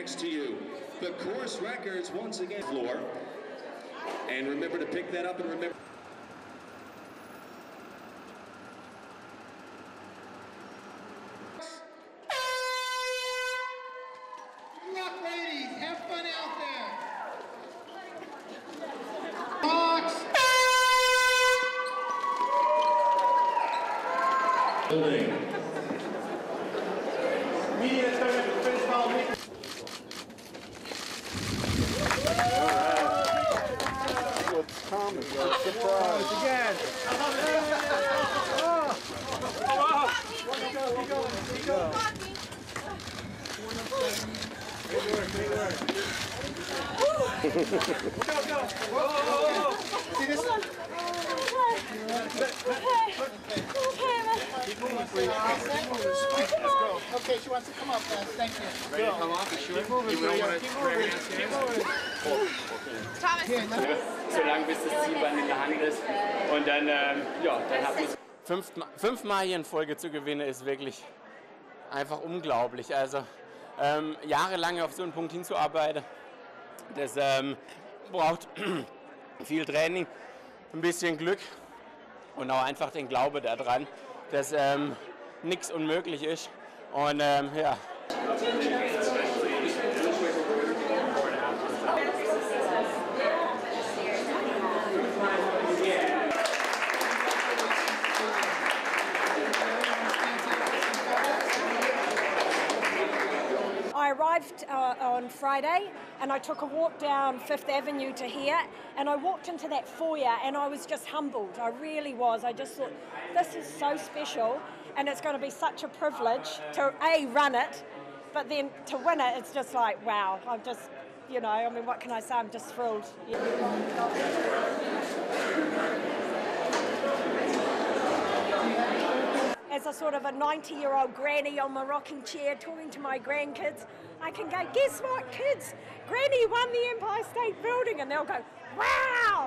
next to you. The course records once again floor. And remember to pick that up and remember. Good luck, ladies. Have fun out there. Box. Building. Media tournament, Media. See this? Okay, she wants to come up, guys. Thank you. Ready to come off? Sure? Keep moving, you don't want to keep moving. Keep moving. Here, let- solange bis das Zielband in der Hand ist. Und dann, ähm, ja, dann hat man Fünfmal, fünfmal hier in Folge zu gewinnen, ist wirklich einfach unglaublich. Also ähm, jahrelang auf so einen Punkt hinzuarbeiten, das ähm, braucht viel Training, ein bisschen Glück und auch einfach den Glaube daran, dass ähm, nichts unmöglich ist. Und ähm, ja, arrived uh, on Friday and I took a walk down Fifth Avenue to here and I walked into that foyer and I was just humbled. I really was. I just thought, this is so special and it's going to be such a privilege to A, run it, but then to win it, it's just like, wow. I'm just, you know, I mean, what can I say? I'm just thrilled. As a sort of a 90 year old granny on my rocking chair talking to my grandkids, I can go, guess what, kids? Granny won the Empire State Building. And they'll go, wow!